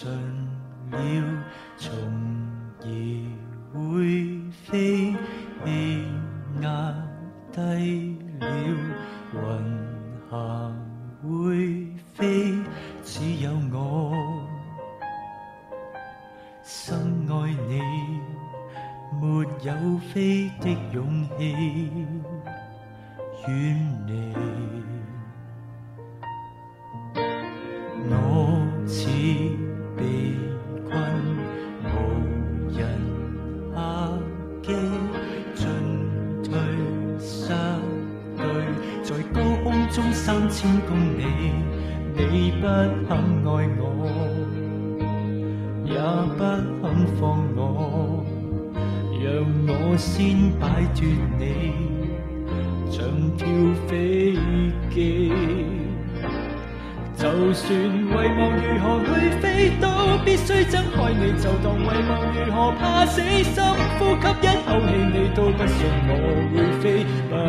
尽了，虫儿会飞，气压低了，云霞会飞，只有我深爱你，没有飞的勇气，远离。中三千公里，你不肯爱我，也不肯放我，让我先摆脱你，像跳飞机。就算遗忘如何去飞，都必须睁开你，就当遗忘如何怕死，深呼吸一口气，你都不信我会，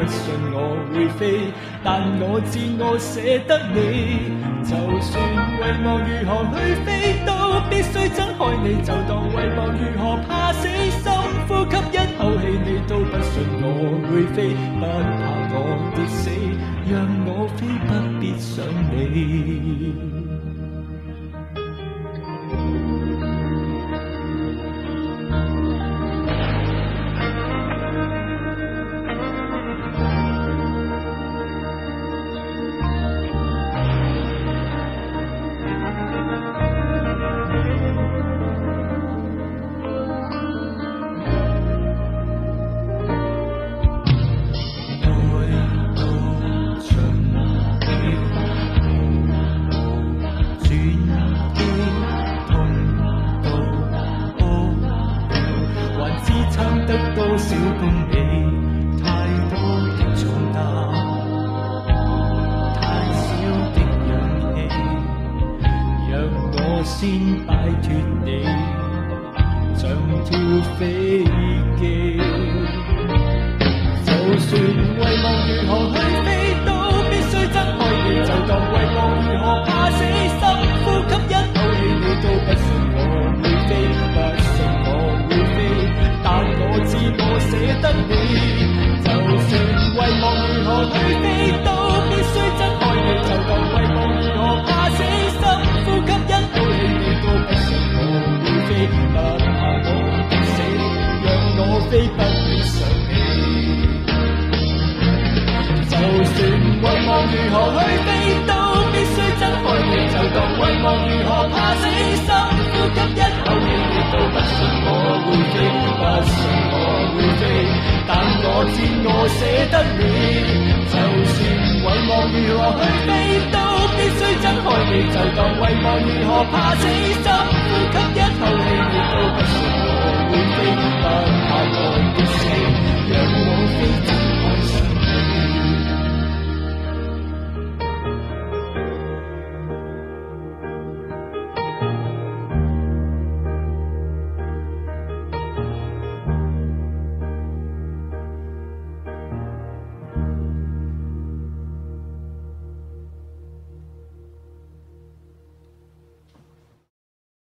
信我会飞，但我知我舍得你。就算为我如何去飞，都必须睁开你，就先摆脱你，像跳飞。飞不必想你。就算遗忘如何去飞，都必须睁开你就当遗忘如何怕死，深呼吸一口气，你都不信我会飞，不信我会飞。但我知我舍得你，就算遗忘如何去飞，都必须睁开你就当遗忘如何怕死，深呼吸一口气，你都不信我会飞，不。